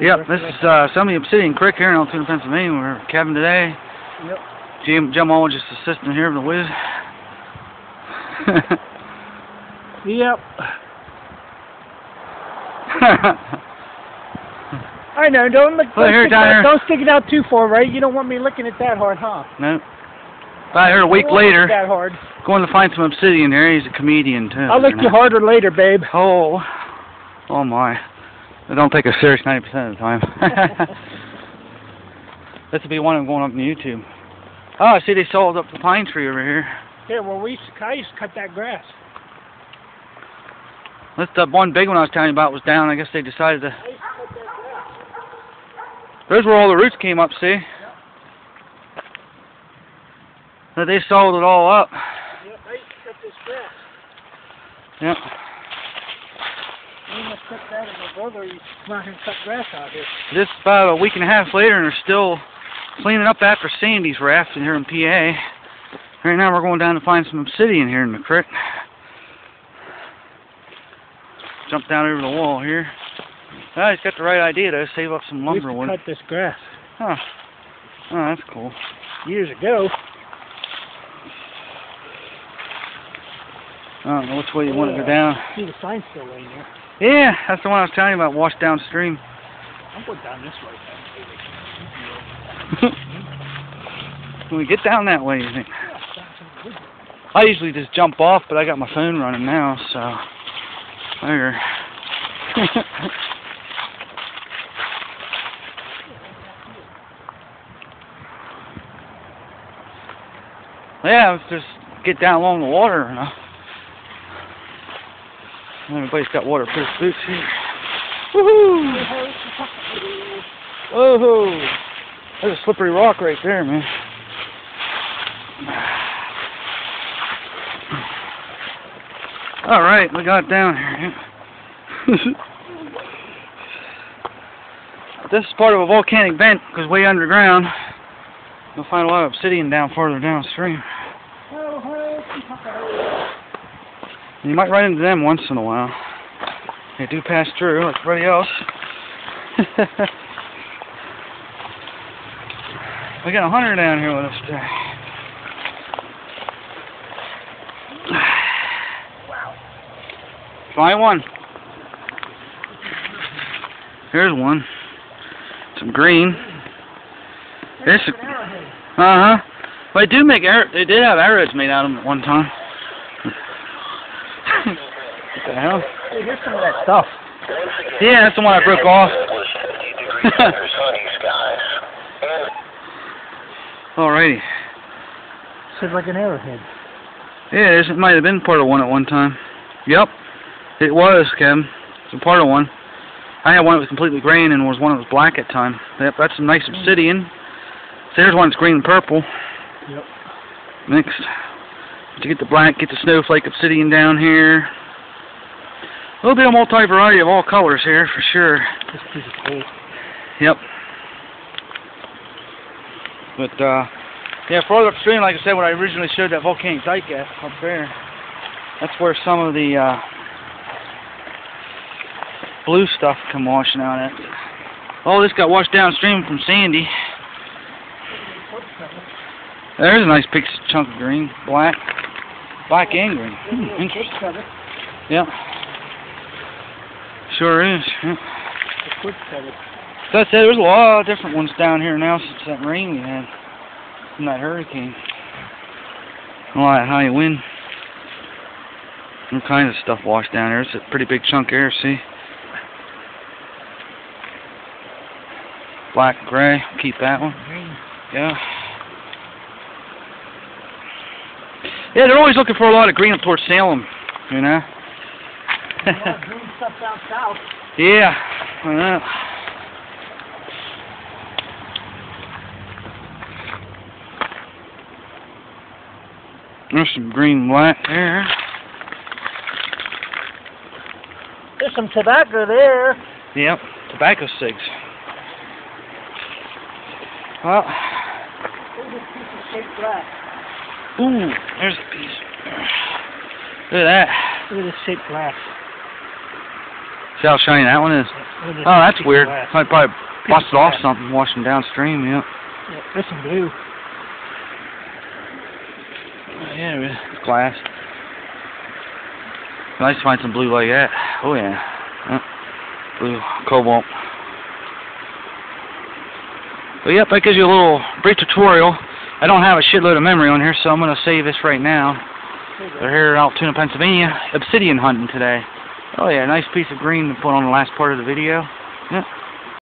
Yep, this is uh, Summit Obsidian Creek here in Altoona, Pennsylvania. We're with Kevin today. Yep. Gem gemologist assistant here of the Wiz. Yep. I know. Don't look. Well, don't, here, stick down it out, here. don't stick it out too far, right? You don't want me looking at that hard, huh? no. About here a week I don't want it later, That hard. going to find some obsidian here. He's a comedian too. I'll look you harder later, babe. Oh, oh my! I don't take us serious ninety percent of the time. this would be one of them going up on YouTube. Oh, I see they sold up the pine tree over here. Yeah, well, we used to, I used to cut that grass. That's the one big one I was telling you about was down. I guess they decided to. I used to cut that grass. There's where all the roots came up. See? But they sold it all up. Yep, I used to cut this grass. Yep. We must cut that, and my brother used come out here and cut grass out here. This about a week and a half later, and they're still cleaning up after Sandy's raft in here in PA. Right now, we're going down to find some obsidian here in the creek. Jump down over the wall here. Ah, he's got the right idea to save up some lumber wood. cut this grass Huh. Oh, that's cool. years ago. I don't know which way you want to go down. See the sign still laying there. Yeah, that's the one I was telling you about. Wash downstream. I'm going down this way. Can we get down that way, you think? Yeah, found some good I usually just jump off, but I got my phone running now, so there. yeah, let's just get down along the water, know. Everybody's got waterproof boots here. Woohoo! Whoa! There's a slippery rock right there, man. All right, we got down here. this is part of a volcanic vent because way underground, you'll find a lot of obsidian down farther downstream. And you might run into them once in a while. They do pass through like everybody else. we got a hunter down here with us today. Find one. Here's one. Some green. This. Uh huh. They do make arrow. They did have arrows made out of them at one time. What the hell? Hey, here's some of that stuff. Yeah, that's the one I broke off. Alrighty. It's like an arrowhead. Yeah, this might have been part of one at one time. Yep, it was, Kevin. It's a part of one. I had one that was completely green and was one that was black at time. Yep, that's some nice obsidian. So there's one that's green and purple. Yep. Mixed. To get the black, get the snowflake obsidian down here. A little bit of multi-variety of all colors here, for sure. This piece of coal. Yep. But, uh, yeah, further upstream, like I said, when I originally showed that volcanic dike at up there, that's where some of the, uh, blue stuff come washing out at. Oh, this got washed downstream from Sandy. There's a nice big chunk of green, black, black and green. Hmm, interesting. Yep. Sure is. Yep. The. So I said there's a lot of different ones down here now since that rain we had from that hurricane. A lot of high wind. All kinds of stuff washed down here. It's a pretty big chunk there, see? Black and gray. Keep that one. Yeah. Yeah, they're always looking for a lot of green up towards Salem, you know? A lot of green stuff down south. yeah. I know. There's some green black there. There's some tobacco there. Yep, tobacco cigs. Well, There's a piece of shaped glass. ooh, there's a piece. Look at that. Look at this shaped glass. See how shiny that one is? Oh, that's weird. I probably busted off something, washing downstream, yeah. Yeah, There's some blue. Yeah, it is. glass. Nice to find some blue like that. Oh yeah. Blue cobalt. But yep, that gives you a little brief tutorial. I don't have a shitload of memory on here, so I'm gonna save this right now. They're here in Altoona, Pennsylvania, obsidian hunting today. Oh yeah, nice piece of green to put on the last part of the video. Yep.